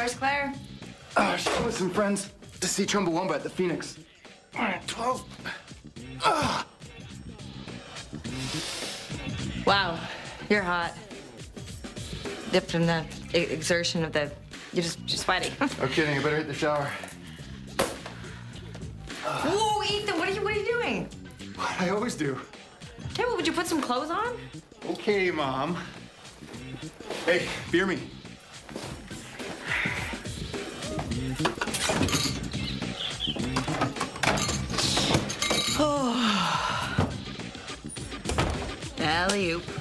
Where's Claire? Uh, she's with some friends to see Chumbawamba at the Phoenix. All right, 12. Ah. Wow, you're hot. Dipped in the exertion of the. You're just, just sweaty. No kidding, I better hit the shower. Whoa, Ethan, what are you, what are you doing? What I always do. Table, would you put some clothes on? Okay, Mom. Hey, beer me. Alley oop.